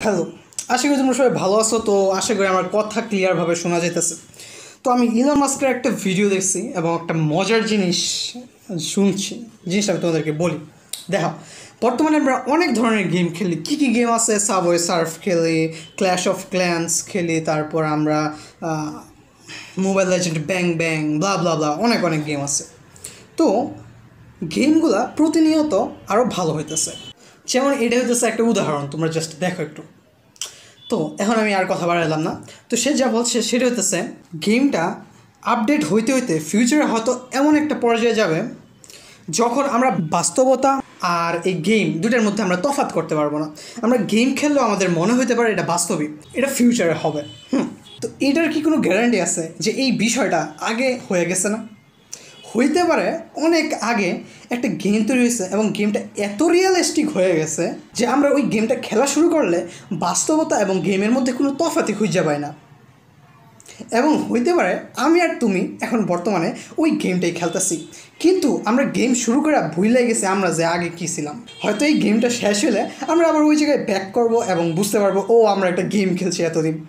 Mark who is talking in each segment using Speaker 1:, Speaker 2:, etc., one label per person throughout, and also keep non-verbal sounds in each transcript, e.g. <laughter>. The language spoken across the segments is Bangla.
Speaker 1: হ্যালো <clears throat> আশা করি তোমরা সবাই ভালো আছো, তো আশা করি আমার কথা ক্লিয়ারভাবে শোনা যেতেছে তো আমি ইলন মাস্কের একটা ভিডিও দেখছি এবং একটা মজার জিনিস শুনছি, জিনিসটা আমি তোমাদেরকে বলি। দেখো, বর্তমানে আমরা অনেক ধরনের গেম খেলি। কী কী গেম আছে? সাবওয়ে সার্ফ খেলি ক্ল্যাশ অফ ক্ল্যান্স খেলি, তারপর আমরা মোবাইল লেজেন্ড ব্যাং ব্যাং ব্লা ব্লা ব্লা অনেক অনেক গেম আছে। তো গেমগুলা প্রতিনিয়ত আরও ভালো হইতেছে। যেমন এটা হইতেছে একটা উদাহরণ, তোমরা জাস্ট দেখো একটু। তো, এখন আমি আর কথা বাড়ালাম না। তো সে যা বলছে, সেটা হইতেছে গেমটা আপডেট হইতে হইতে ফিউচারে হয়তো এমন একটা পর্যায়ে যাবে, যখন আমরা বাস্তবতা আর এই গেম দুটার মধ্যে আমরা তফাৎ করতে পারব না। আমরা গেম খেললেও আমাদের মনে হইতে পারে এটা বাস্তবিক, এটা ফিউচারে হবে। হুম, তো এটার কি কোনো গ্যারান্টি আছে যে এই বিষয়টা আগে হয়ে গেছে না? হইতে পারে অনেক আগে একটা গেম তৈরি হয়েছে এবং গেমটা এত রিয়েলিস্টিক হয়ে গেছে যে আমরা ওই গেমটা খেলা শুরু করলে বাস্তবতা এবং গেমের মধ্যে কোনো তফাতি খুঁজে পাই না। এবং হইতে পারে আমি আর তুমি এখন বর্তমানে ওই গেমটাই খেলতেছি। কিন্তু আমরা গেম শুরু করে ভুলে গেছি আমরা যে আগে কী ছিলাম। হয়তো এই গেমটা শেষ হলে আমরা আবার ওই জায়গায় ব্যাক করব এবং বুঝতে পারব, ও, আমরা একটা গেম খেলছি এতদিন।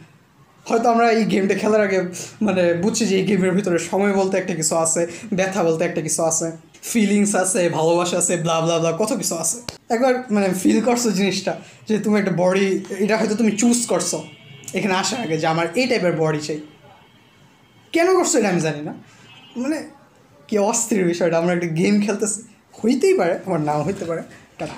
Speaker 1: হয়তো আমরা এই গেমটা খেলার আগে মানে বুঝছি যে এই গেমের ভিতরে সময় বলতে একটা কিছু আছে, ব্যথা বলতে একটা কিছু আছে ফিলিংস আছে, ভালোবাসা আছে ব্লা ব্লা ব্লা কত কিছু আছে। একবার মানে ফিল করছ জিনিসটা, যে তুমি একটা বডি এটা হয়তো তুমি চুজ করছ, এখানে আসার আগে যে আমার এই টাইপের বডি চাই। কেন করছ এটা আমি জানি না। মানে কি অস্থির বিষয়টা, আমরা একটা গেম খেলতেছি, হইতেই পারে, আমার নাও হইতে পারে, টাটা।